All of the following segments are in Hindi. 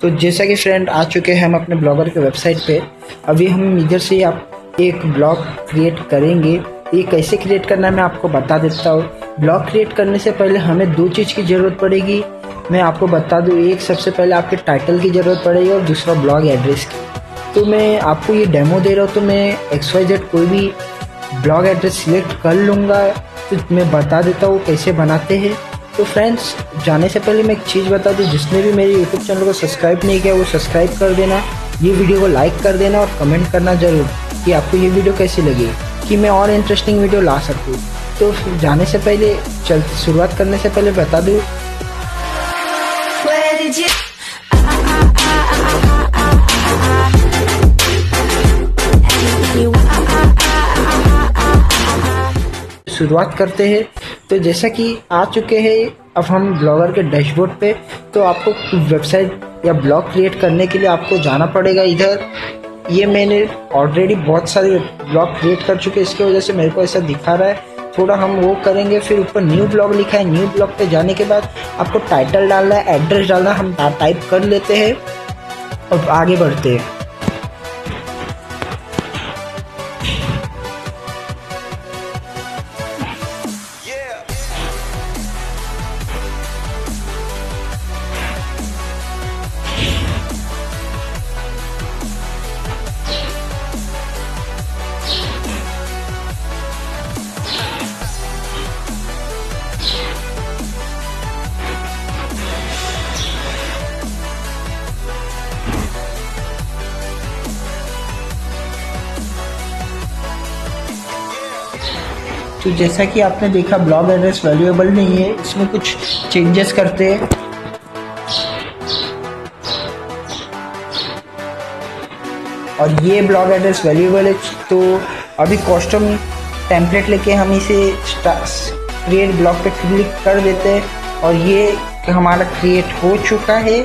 तो जैसा कि फ्रेंड आ चुके हैं हम अपने ब्लॉगर के वेबसाइट पे, अभी हम इधर से आप एक ब्लॉग क्रिएट करेंगे। ये कैसे क्रिएट करना है मैं आपको बता देता हूँ। ब्लॉग क्रिएट करने से पहले हमें दो चीज़ की ज़रूरत पड़ेगी। मैं आपको बता दूँ, एक सबसे पहले आपके टाइटल की ज़रूरत पड़ेगी और दूसरा ब्लॉग एड्रेस की। तो मैं आपको ये डेमो दे रहा हूँ तो मैं एक्स वाई जेड कोई भी ब्लॉग एड्रेस सिलेक्ट कर लूँगा। तो मैं बता देता हूँ कैसे बनाते हैं। तो फ्रेंड्स जाने से पहले मैं एक चीज़ बता दूँ जिसने भी मेरे यूट्यूब चैनल को सब्सक्राइब नहीं किया वो सब्सक्राइब कर देना ये वीडियो को लाइक कर देना और कमेंट करना ज़रूर कि आपको ये वीडियो कैसी लगी कि मैं और इंटरेस्टिंग वीडियो ला सकूँ तो जाने से पहले चल शुरुआत करने से पहले बता दूँ? शुरुआत करते हैं तो जैसा कि आ चुके हैं अब हम ब्लॉगर के डैशबोर्ड पे तो आपको वेबसाइट या ब्लॉग क्रिएट करने के लिए आपको जाना पड़ेगा इधर। ये मैंने ऑलरेडी बहुत सारे ब्लॉग क्रिएट कर चुके हैं, इसकी वजह से मेरे को ऐसा दिखा रहा है। थोड़ा हम वो करेंगे, फिर ऊपर न्यू ब्लॉग लिखा है न्यू ब्लॉग पे जाने के बाद आपको टाइटल डालना है एड्रेस डालना हम टाइप कर लेते हैं और आगे बढ़ते हैं। तो जैसा कि आपने देखा ब्लॉग एड्रेस वैल्यूएबल नहीं है। इसमें कुछ चेंजेस करते हैं। और ये ब्लॉग एड्रेस वैल्यूएबल है तो अभी कॉस्टम टेम्पलेट लेके हम इसे क्रिएट ब्लॉग पे क्लिक कर देते हैं। और ये हमारा क्रिएट हो चुका है।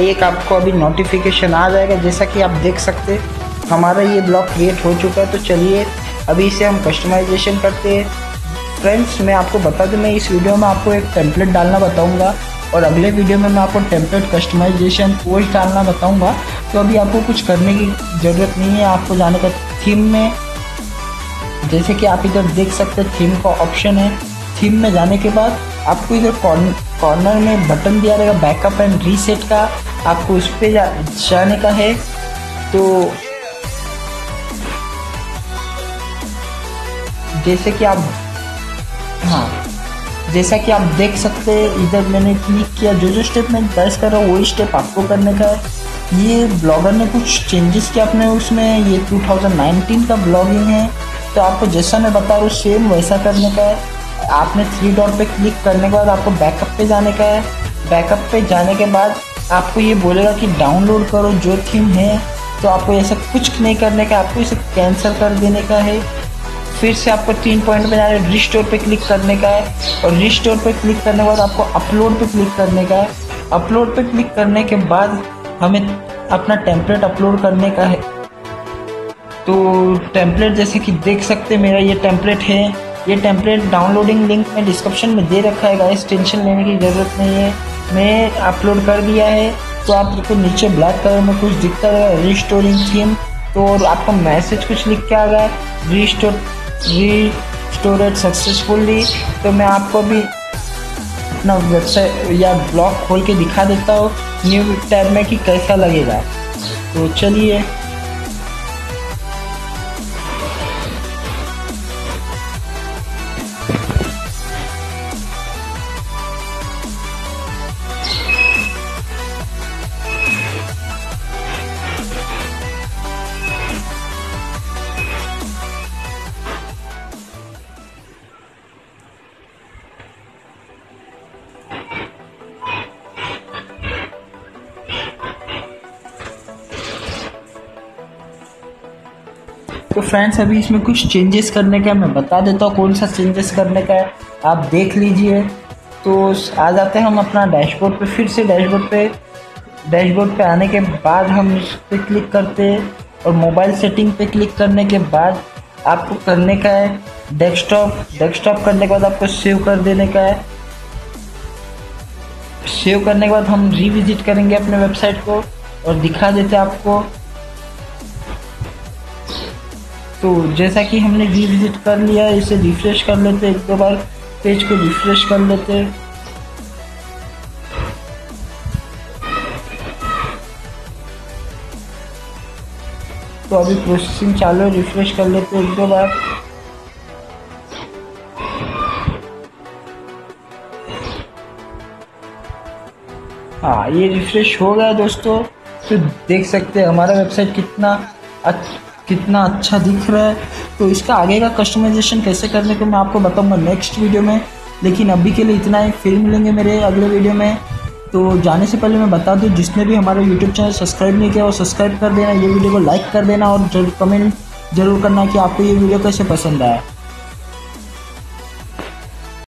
एक आपको अभी नोटिफिकेशन आ जाएगा, जैसा कि आप देख सकते हैं। हमारा ये ब्लॉग क्रिएट हो चुका है तो चलिए अभी इसे हम कस्टमाइजेशन करते हैं। फ्रेंड्स मैं आपको बता दूँ मैं इस वीडियो में आपको एक टेम्पलेट डालना बताऊँगा और अगले वीडियो में मैं आपको टेम्पलेट कस्टमाइजेशन पोस्ट डालना बताऊँगा। तो अभी आपको कुछ करने की ज़रूरत नहीं है आपको जाने का थीम में जैसे कि आप इधर देख सकते हैं थीम का ऑप्शन है। थीम में जाने के बाद आपको इधर कॉर्नर में बटन दिया रहेगा बैकअप एंड रीसेट का। आपको उस पर जा, जाने का है। तो जैसे कि आप हाँ। जैसा कि आप देख सकते हैं, इधर मैंने क्लिक किया, जो जो स्टेप मैं दर्ज कर रहा हूँ, वही स्टेप आपको करने का है। ये ब्लॉगर ने कुछ चेंजेस किया अपने उसमें। ये 2019 का ब्लॉगिंग है। तो आपको जैसा मैं बता रहा हूँ सेम वैसा करने का है। आपने थ्री डॉट पे क्लिक करने के बाद आपको बैकअप पे जाने का है। बैकअप पे जाने के बाद आपको ये बोलेगा कि डाउनलोड करो, जो थीम है तो आपको ऐसा कुछ नहीं करने का, आपको इसे कैंसिल कर देने का है। फिर से आपको तीन पॉइंट में जाना है रिस्टोर पे क्लिक करने का है। और रिस्टोर पे क्लिक करने के बाद आपको अपलोड पे क्लिक करने का है। अपलोड पे क्लिक करने के बाद हमें अपना टेम्पलेट अपलोड करने का है। तो टेम्पलेट जैसे कि देख सकते मेरा ये टेम्पलेट है। ये टेम्पलेट डाउनलोडिंग लिंक में डिस्क्रिप्शन में दे रखा है गाइस टेंशन लेने की ज़रूरत नहीं है। मैं अपलोड कर दिया है। तो आपको नीचे ब्लैक कलर में कुछ दिखता रहेगा रिस्टोरिंग थीम तो आपको मैसेज कुछ लिख के आ गया रिस्टोर री स्टोरेज सक्सेसफुली तो मैं आपको भी अपना वेबसाइट या ब्लॉग खोल के दिखा देता हूँ। न्यू टैब में कि कैसा लगेगा। तो चलिए तो फ्रेंड्स अभी इसमें कुछ चेंजेस करने का मैं बता देता हूँ कौन सा चेंजेस करने का है। आप देख लीजिए। तो आ जाते हैं हम अपना डैशबोर्ड पे, फिर से डैशबोर्ड पे डैशबोर्ड पे आने के बाद हम इस पर क्लिक करते हैं और मोबाइल सेटिंग पे क्लिक करने के बाद आपको करने का है डेस्कटॉप डेस्कटॉप करने के बाद आपको सेव कर देने का है। सेव करने के बाद हम रिविजिट करेंगे अपने वेबसाइट को और दिखा देते आपको। तो जैसा कि हमने रिविजिट कर लिया, इसे रिफ्रेश कर लेते एक दो बार पेज को रिफ्रेश कर लेते तो अभी प्रोसेसिंग चालू है रिफ्रेश कर लेते एक दो बार। हाँ ये रिफ्रेश हो गया दोस्तों। तो देख सकते हैं हमारा वेबसाइट कितना कितना अच्छा दिख रहा है। तो इसका आगे का कस्टमाइजेशन कैसे करने को मैं आपको बताऊँगा नेक्स्ट वीडियो में। लेकिन अभी के लिए इतना ही। फ़िल्म लेंगे मेरे अगले वीडियो में। तो जाने से पहले मैं बता दूँ, जिसने भी हमारा यूट्यूब चैनल सब्सक्राइब नहीं किया, वो सब्सक्राइब कर देना। ये वीडियो को लाइक कर देना और ज़रूर कमेंट ज़रूर करना कि आपको ये वीडियो कैसे पसंद आया।